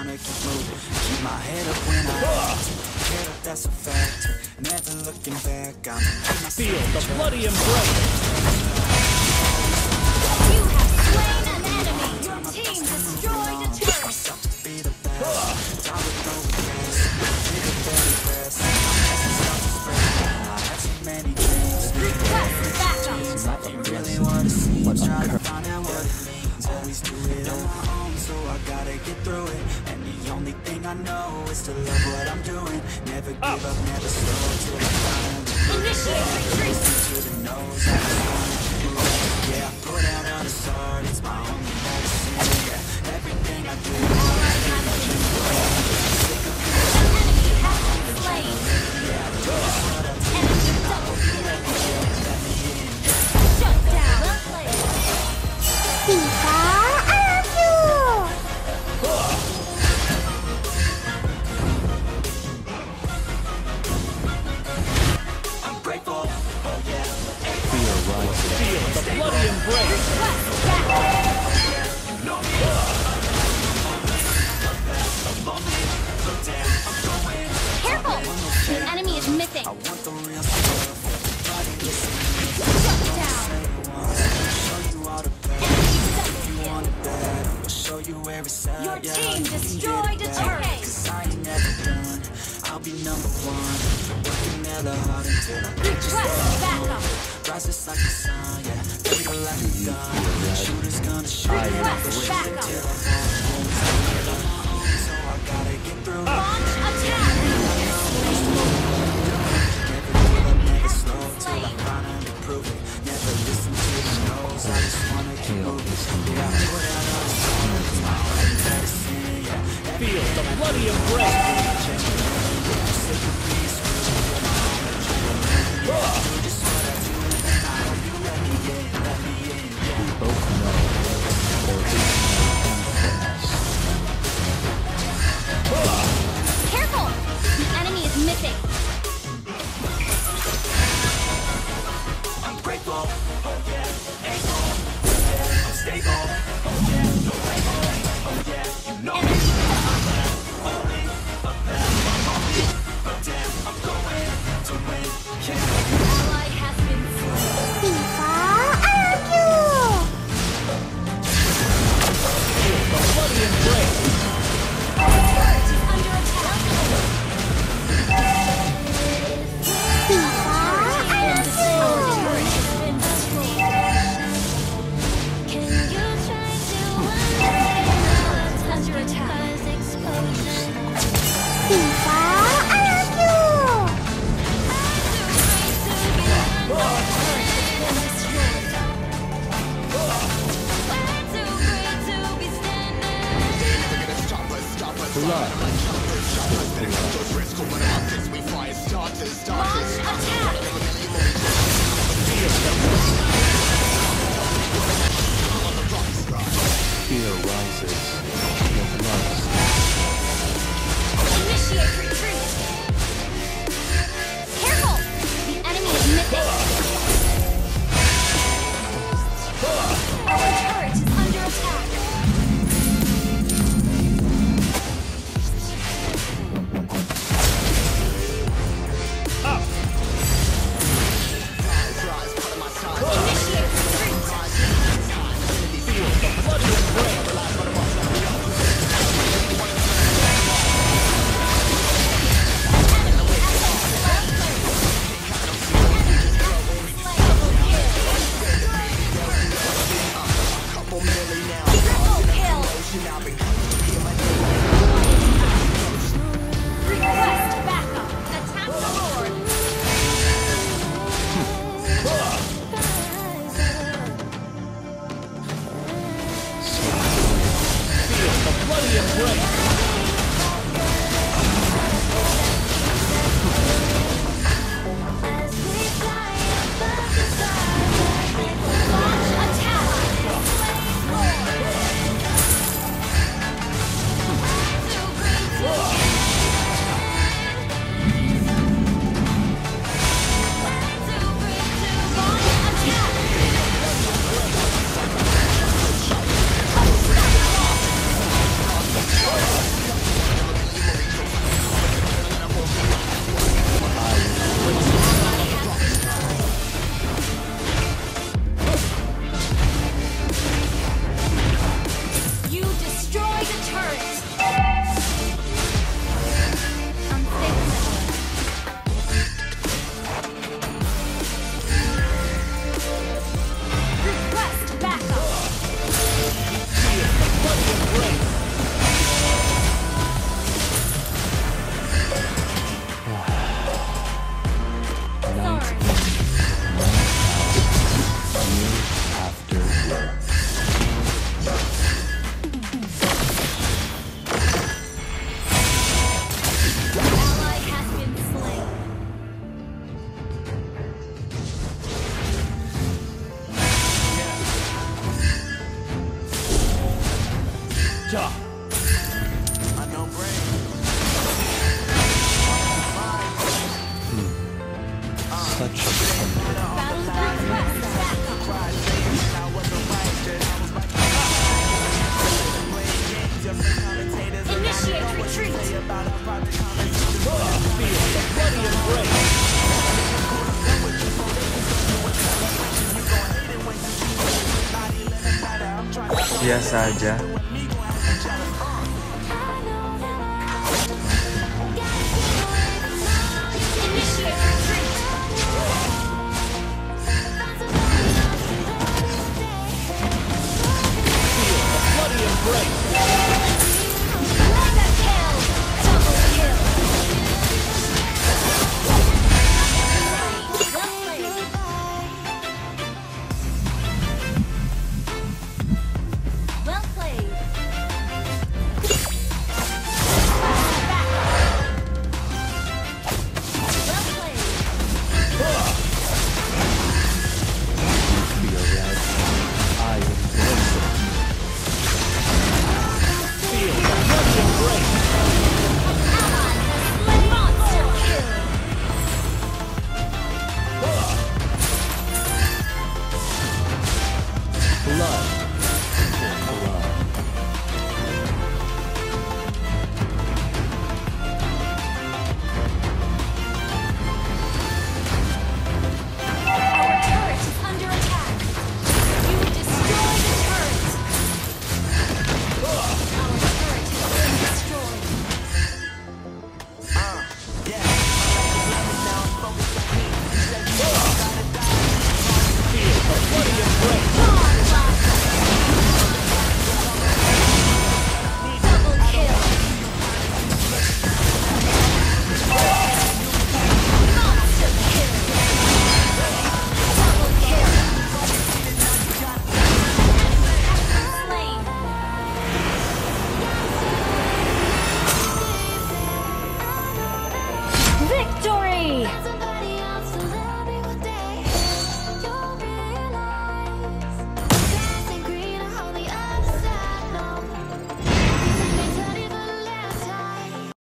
wanna keep moving. Keep my head up when I act. Head up, that's a fact. Never looking back, I'm keep myself Feel the bloody embrace. You have slain an enemy. Your team destroyed a turret. Be the best. Time to go fast. Take a better rest. Essence start to spread. I had so many dreams. Request backup. Not Really what it seems, but to find out what it means. Always do it on my own, so I gotta get through it. I know is to love what I'm doing. Never give up, never slow till I find Initiate retreat. to the nose. I just wanna keep moving. Yeah, put out all the Reality embrace. Careful! The enemy is missing. Shut down. Your team destroyed a turret. I'll be number one. Working hard until I Request backup rises like the sun, yeah. A gun, shooters gonna shoot. I request backup. So I gotta get through. Launch attack. Never listen to the I just wanna keep moving. Yeah, all my own medicine, yeah. Feel the bloody embrace. fear rises. Biasa aja.